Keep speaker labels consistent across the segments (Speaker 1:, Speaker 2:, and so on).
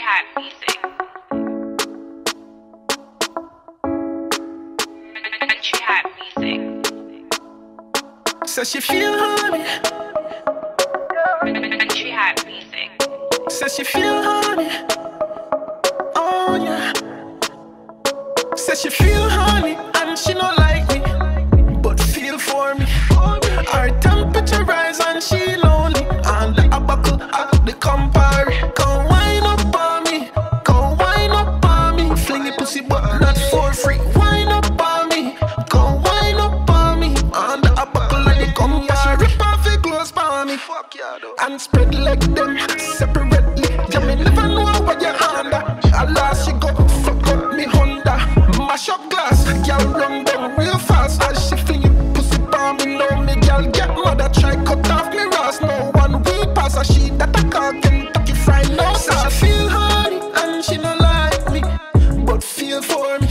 Speaker 1: had music. And she had music.
Speaker 2: Says she feel honey.
Speaker 1: And she had music.
Speaker 2: Says she feel honey. And spread like them separately. Yeah, me never know what you're under. Alas, she go fuck up me Honda. Mash up glass, girl run down real fast. As she fling it pussy bomb me, know me girl get mad. I try cut off me ass. No one week pass a she that I call Kentucky Fried No sauce. She feel honey and she no like me, but feel for me.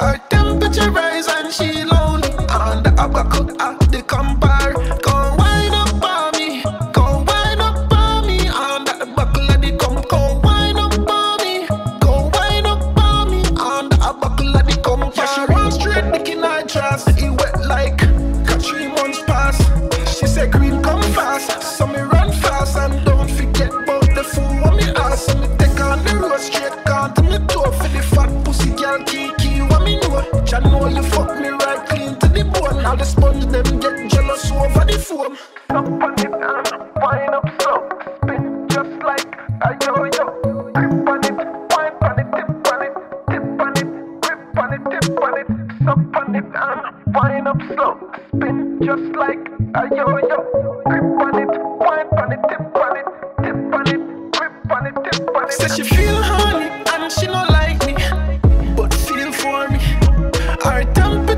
Speaker 2: Her temperature rise and she lonely. And the abaco at the Campari. In dress. It wet like got three months past. She said green come fast, so me run fast and don't forget about the food on me ass. So me take on the road straight down to me toe for the fat pussy girl kiki. What me know? Jah know you fuck me right clean to the bone. All the sponge them get jealous over the foam. Up on it and wind up slow, spin just like a yo-yo. Grip on it, wind on it, tip on it, tip on it, grip on it, tip on it up on it and wind up slow. Spin just like a yo-yo. Grip on it, wind on it, tip on it, tip on it, grip on it, tip on it. Says she feel honey and she not like me, but feel for me. Our temperature